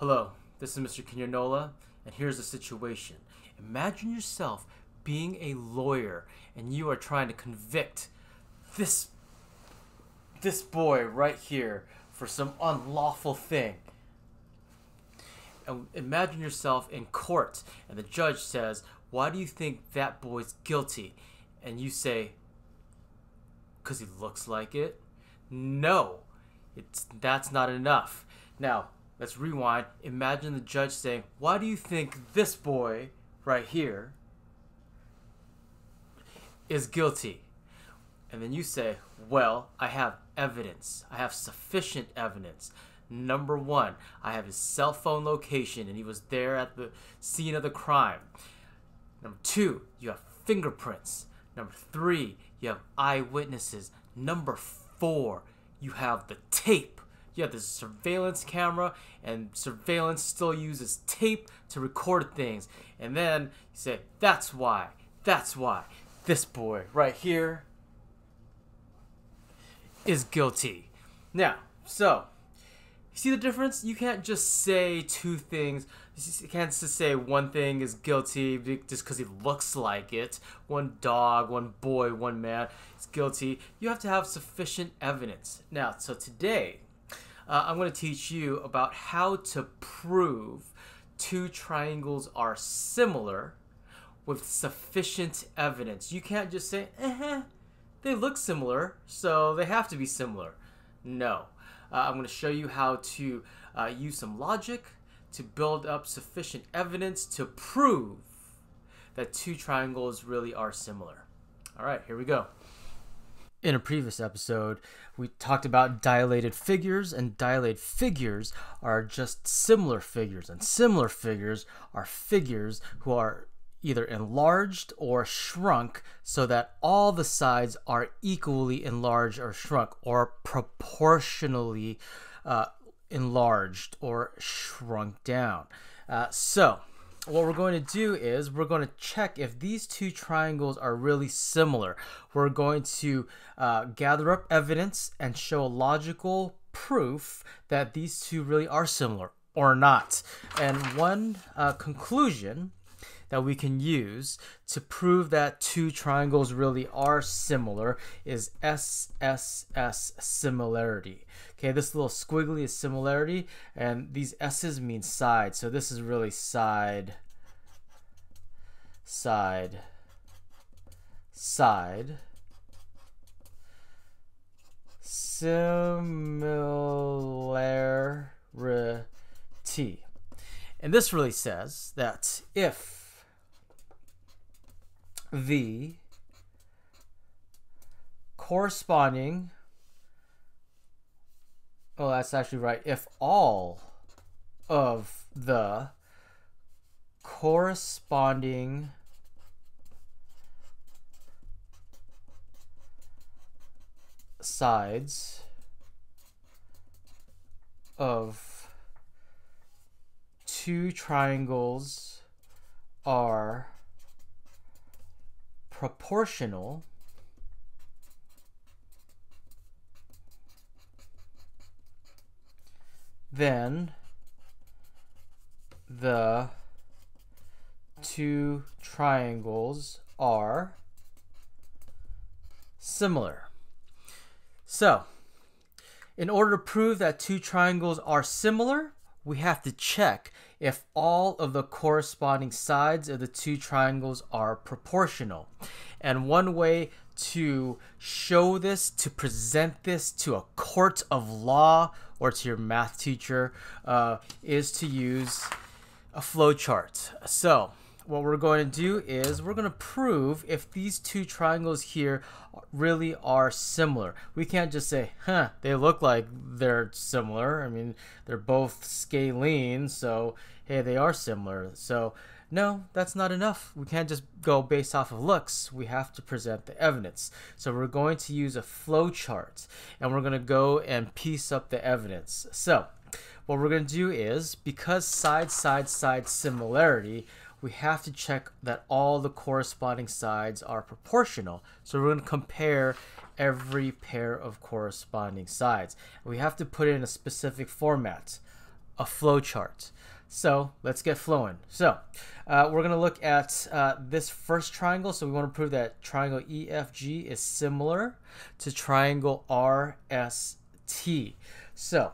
Hello, this is Mr. Quinanola, and here's the situation. Imagine yourself being a lawyer and you are trying to convict this this boy right here for some unlawful thing. And imagine yourself in court and the judge says, "Why do you think that boy's guilty?" And you say, "Cuz he looks like it." No. It's that's not enough. Now, let's rewind. Imagine the judge saying, Why do you think this boy right here is guilty? And then you say, Well, I have evidence. I have sufficient evidence. Number one, I have his cell phone location and he was there at the scene of the crime. Number two, you have fingerprints. Number three, you have eyewitnesses. Number four, you have the tape you have the surveillance camera, and surveillance still uses tape to record things. And then you say, that's why, that's why this boy right here is guilty. Now, so, you see the difference? You can't just say two things. You can't just say one thing is guilty just because he looks like it. One dog, one boy, one man is guilty. You have to have sufficient evidence. Now, so today, uh, I'm going to teach you about how to prove two triangles are similar with sufficient evidence. You can't just say, eh, they look similar, so they have to be similar. No. Uh, I'm going to show you how to uh, use some logic to build up sufficient evidence to prove that two triangles really are similar. All right, here we go. In a previous episode, we talked about dilated figures, and dilated figures are just similar figures, and similar figures are figures who are either enlarged or shrunk so that all the sides are equally enlarged or shrunk or proportionally uh, enlarged or shrunk down. Uh, so, what we're going to do is we're going to check if these two triangles are really similar. We're going to uh, gather up evidence and show a logical proof that these two really are similar or not. And one uh, conclusion that we can use to prove that two triangles really are similar is SSS similarity. Okay, this little squiggly is similarity, and these S's mean side. So this is really side, side, side. Similarity. And this really says that if the corresponding oh that's actually right if all of the corresponding sides of two triangles are proportional then the two triangles are similar. So, in order to prove that two triangles are similar, we have to check if all of the corresponding sides of the two triangles are proportional. And one way to show this, to present this to a court of law or to your math teacher, uh, is to use a flowchart. So, what we're going to do is we're going to prove if these two triangles here really are similar. We can't just say, huh, they look like they're similar. I mean, they're both scalene, so hey, they are similar. So, no, that's not enough. We can't just go based off of looks. We have to present the evidence. So we're going to use a flow chart and we're going to go and piece up the evidence. So what we're going to do is because side, side, side similarity, we have to check that all the corresponding sides are proportional. So we're going to compare every pair of corresponding sides. We have to put it in a specific format. a flow chart. So let's get flowing. So uh, we're going to look at uh, this first triangle. So we want to prove that triangle EFG is similar to triangle RST. So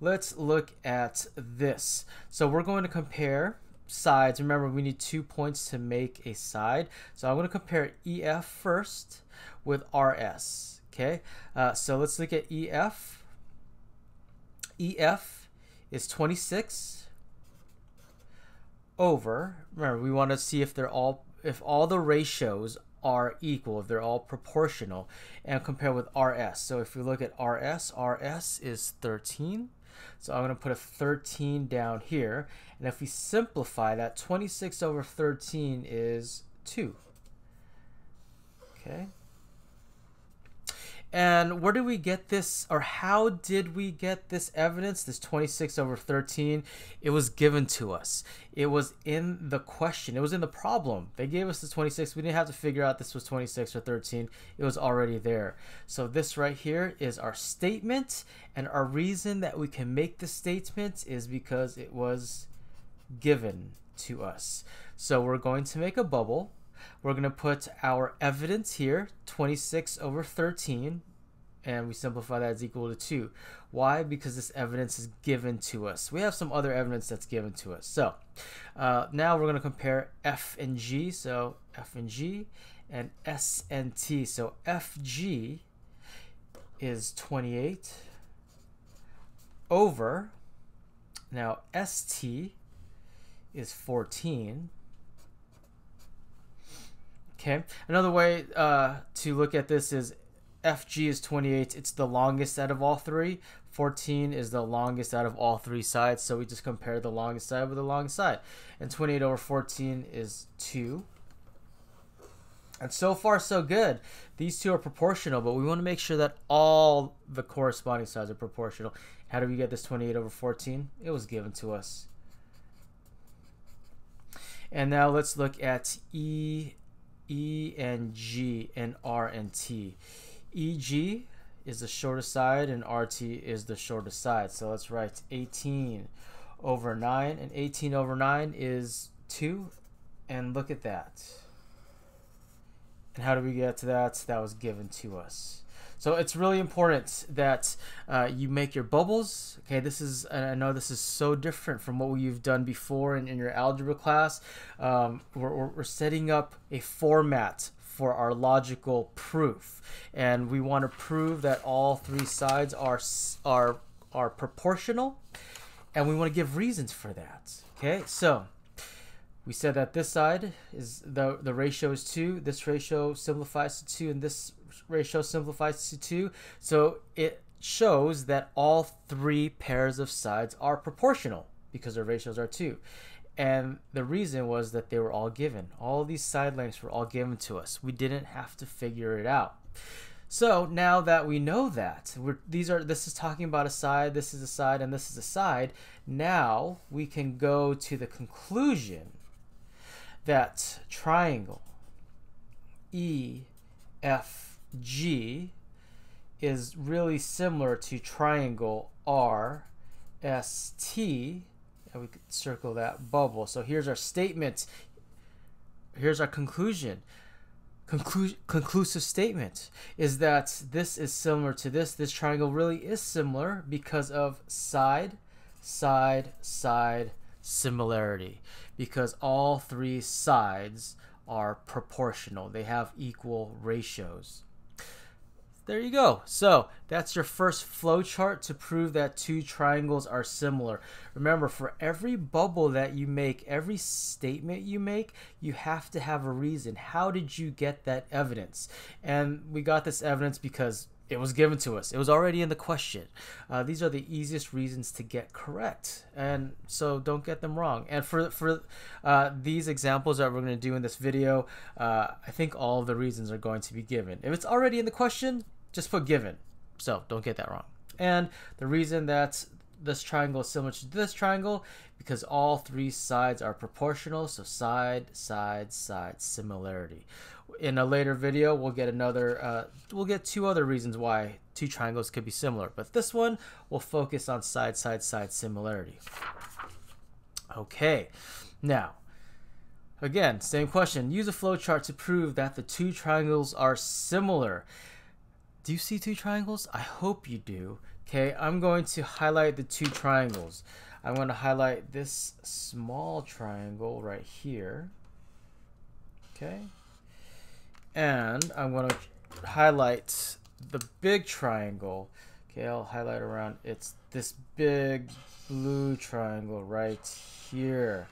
let's look at this. So we're going to compare sides. Remember, we need two points to make a side. So I'm going to compare EF first with RS. Okay, uh, so let's look at EF. EF is 26 over, remember we want to see if they're all if all the ratios are equal, if they're all proportional, and compare with RS. So if we look at RS, RS is 13. So I'm going to put a 13 down here. And if we simplify that, 26 over 13 is 2. Okay. And where did we get this, or how did we get this evidence, this 26 over 13? It was given to us. It was in the question. It was in the problem. They gave us the 26. We didn't have to figure out this was 26 or 13. It was already there. So this right here is our statement. And our reason that we can make the statement is because it was given to us. So we're going to make a bubble we're going to put our evidence here, 26 over 13, and we simplify that as equal to 2. Why? Because this evidence is given to us. We have some other evidence that's given to us. So uh, now we're going to compare F and G. So F and G and S and T. So FG is 28 over, now ST is 14 Okay. Another way uh, to look at this is FG is 28. It's the longest out of all three. 14 is the longest out of all three sides. So we just compare the longest side with the longest side. And 28 over 14 is 2. And so far, so good. These two are proportional, but we want to make sure that all the corresponding sides are proportional. How do we get this 28 over 14? It was given to us. And now let's look at E E and G and R and T. EG is the shortest side and RT is the shortest side. So let's write 18 over 9 and 18 over 9 is 2 and look at that. And how do we get to that? That was given to us. So it's really important that uh, you make your bubbles. Okay, this is, I know this is so different from what you've done before in, in your algebra class. Um, we're, we're setting up a format for our logical proof. And we want to prove that all three sides are, are, are proportional. And we want to give reasons for that. Okay, so we said that this side is the the ratio is 2 this ratio simplifies to 2 and this ratio simplifies to 2. So it shows that all three pairs of sides are proportional because their ratios are 2. And the reason was that they were all given. All these side lengths were all given to us. We didn't have to figure it out. So now that we know that, these are this is talking about a side, this is a side, and this is a side. Now we can go to the conclusion that triangle E F G is really similar to triangle R S T and we could circle that bubble. So here's our statement. Here's our conclusion. Conclu- conclusive statement is that this is similar to this. This triangle really is similar because of side, side, side similarity. Because all three sides are proportional, they have equal ratios there you go. So that's your first flow chart to prove that two triangles are similar. Remember, for every bubble that you make, every statement you make, you have to have a reason. How did you get that evidence? And we got this evidence because it was given to us. It was already in the question. Uh, these are the easiest reasons to get correct, and so don't get them wrong. And for for uh, these examples that we're going to do in this video, uh, I think all of the reasons are going to be given. If it's already in the question, just put given. So don't get that wrong. And the reason that this triangle is similar to this triangle because all three sides are proportional. So side, side, side, similarity. in a later video, we'll get another, uh, we'll get two other reasons why two triangles could be similar. But this one, will focus on side, side, side similarity. Okay, now, again, same question. Use a flowchart to prove that the two triangles are similar. Do you see two triangles? I hope you do. Okay, I'm going to highlight the two triangles. I'm going to highlight this small triangle right here. Okay. And I'm going to highlight the big triangle. Okay, I'll highlight around it's this big blue triangle right here.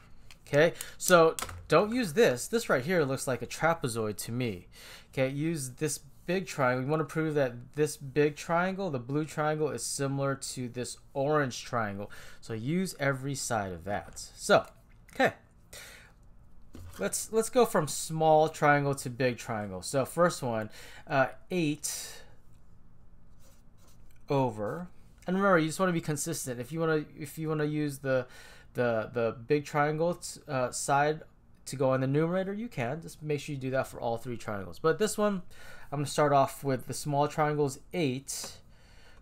Okay, so don't use this. This right here looks like a trapezoid to me. Okay, use this big triangle. We want to prove that this big triangle, the blue triangle, is similar to this orange triangle. So use every side of that. So, okay. Let's let's go from small triangle to big triangle. So first one, uh, 8 over, and remember, you just want to be consistent. If you want to if you want to use the the the big triangle uh, side to go on the numerator, you can. Just make sure you do that for all three triangles. But this one, I'm going to start off with the small triangle's 8.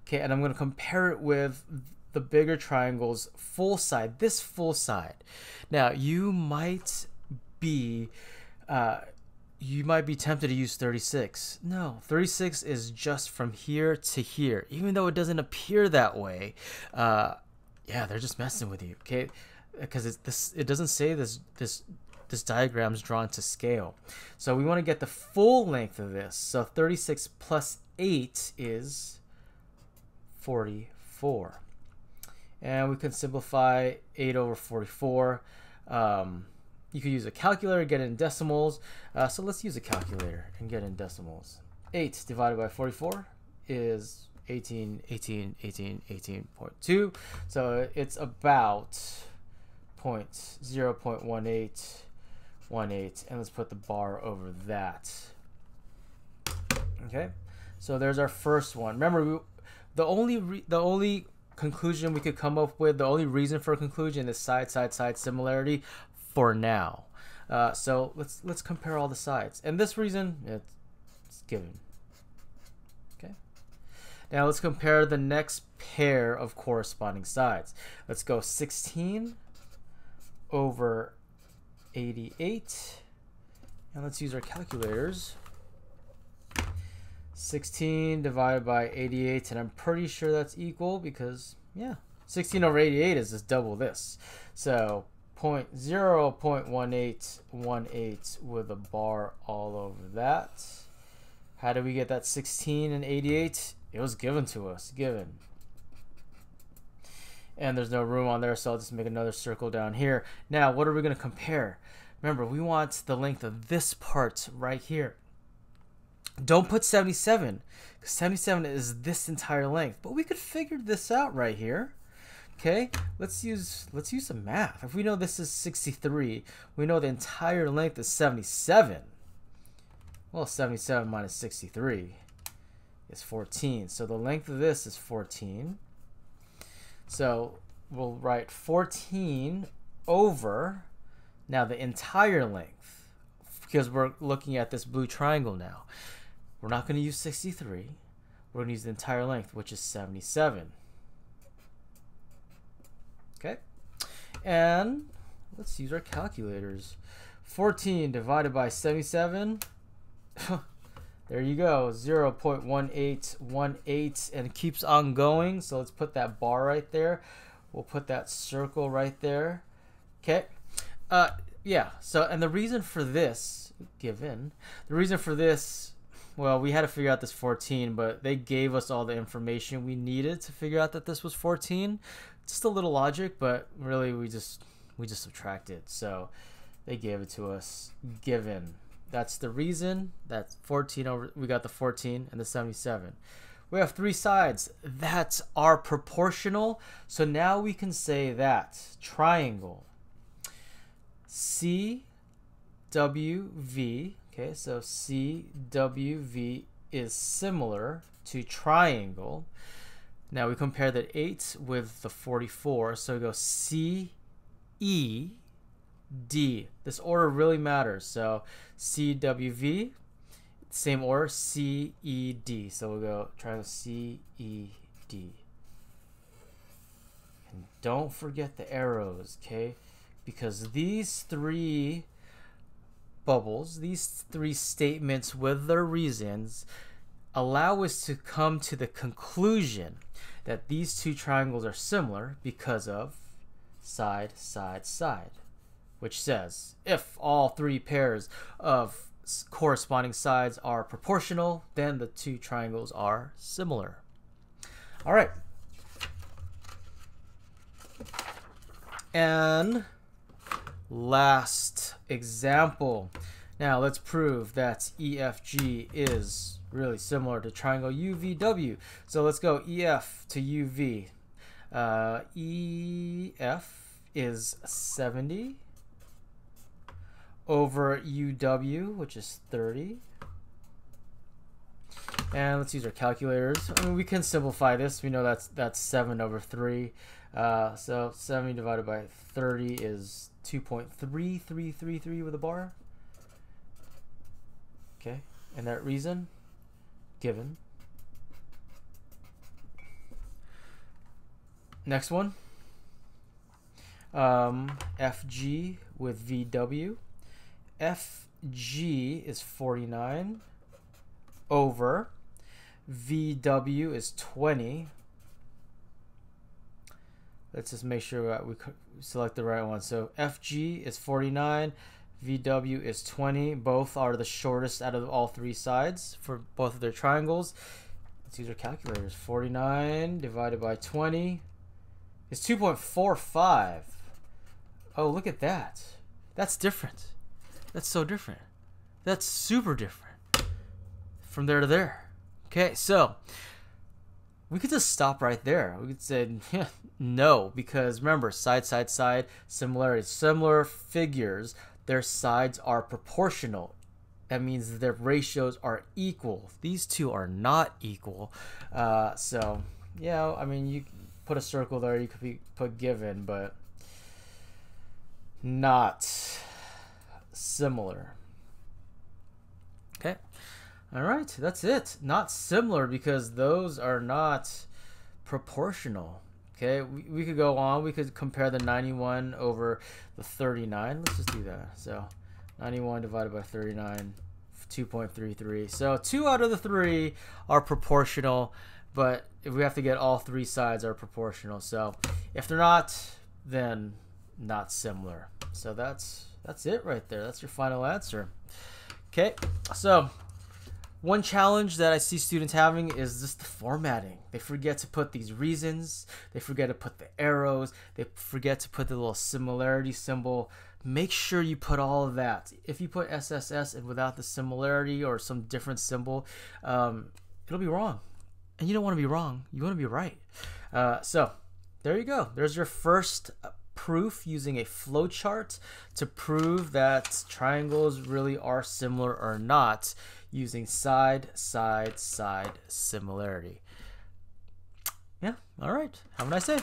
Okay, and I'm going to compare it with the bigger triangle's full side, this full side. Now, you might be uh, you might be tempted to use 36. No, 36 is just from here to here. Even though it doesn't appear that way, uh, yeah, they're just messing with you, okay? Because it's this, it doesn't say this this this diagram is drawn to scale. So we want to get the full length of this. So 36 plus 8 is 44. And we can simplify 8 over 44. Um, you could use a calculator, get in decimals. Uh, so let's use a calculator and get in decimals. 8 divided by 44 is 18, 18, 18, 18.2. So it's about point 0.18 and let's put the bar over that. Okay, so there's our first one. Remember, we, the only the only conclusion we could come up with, the only reason for a conclusion is side side side similarity for now. Uh, so let's let's compare all the sides. And this reason, it's, it's given. Okay. Now let's compare the next pair of corresponding sides. Let's go 16 over 88. And let's use our calculators. 16 divided by 88, and I'm pretty sure that's equal because, yeah, 16 over 88 is just double this. So point zero point one eight one eight with a bar all over that. How did we get that 16 and 88? It was given to us, given. And there's no room on there, so I'll just make another circle down here. Now, what are we going to compare? Remember, we want the length of this part right here. Don't put 77, because 77 is this entire length. But we could figure this out right here. Okay, let's use let's use some math. If we know this is 63, we know the entire length is 77. Well, 77 minus 63 is 14. So the length of this is 14. So we'll write 14 over now the entire length because we're looking at this blue triangle now. We're not going to use 63. We're going to use the entire length, which is 77. Okay. And let's use our calculators. 14 divided by 77. there you go. 0 0.1818 and it keeps on going. So let's put that bar right there. We'll put that circle right there. Okay. Uh, yeah. So, and the reason for this, given, the reason for this well, we had to figure out this 14, but they gave us all the information we needed to figure out that this was 14 just a little logic, but really we just we just subtracted. So they gave it to us given. That's the reason that 14 over we got the 14 and the 77. We have three sides that are proportional. So now we can say that triangle CWV, okay, so CWV is similar to triangle now we compare that 8 with the 44. So we go C, E, D. This order really matters. So C, W, V, same order, C, E, D. So we'll go triangle C, E, D. And don't forget the arrows, okay? Because these three bubbles, these three statements with their reasons, allow us to come to the conclusion that these two triangles are similar because of side, side, side, which says if all three pairs of corresponding sides are proportional, then the two triangles are similar. All right. And last example. Now let's prove that EFG is really similar to triangle UVW. So let's go EF to UV. Uh, EF is 70 over UW, which is 30. And let's use our calculators. I mean, we can simplify this. We know that's that's 7 over 3. Uh, so 70 divided by 30 is 2.3333 with a bar. Okay, and that reason given. Next one. Um, FG with VW. FG is 49 over VW is 20. Let's just make sure that we select the right one. So FG is 49, VW is 20. Both are the shortest out of all three sides for both of their triangles. Let's use our calculators. 49 divided by 20 is 2.45. Oh, look at that. That's different. That's so different. That's super different. From there to there. Okay, so we could just stop right there. We could say no, because remember, side, side, side, similarity, similar figures, their sides are proportional. That means their ratios are equal. These two are not equal. Uh, so, yeah, I mean, you put a circle there, you could be put given, but not similar. Okay. All right, that's it. Not similar because those are not proportional. Okay, we, we could go on. We could compare the 91 over the 39. Let's just do that. So 91 divided by 39, 2.33. So two out of the three are proportional, but if we have to get all three sides are proportional. So if they're not, then not similar. So that's that's it right there. That's your final answer. Okay, so one challenge that I see students having is just the formatting. They forget to put these reasons, they forget to put the arrows, they forget to put the little similarity symbol. Make sure you put all of that. If you put SSS and without the similarity or some different symbol, um, it'll be wrong. And you don't want to be wrong, you want to be right. Uh, so, there you go. There's your first proof using a flowchart to prove that triangles really are similar or not using side, side, side similarity. Yeah, all right. Have a nice day.